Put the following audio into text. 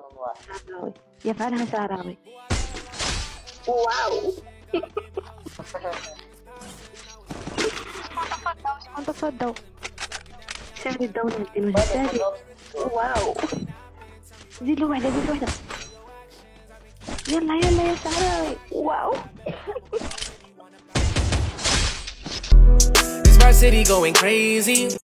Vamos lá. Saharaui. E é para Saharaui. Uau! Espanta fadal, espanta fadal. city going crazy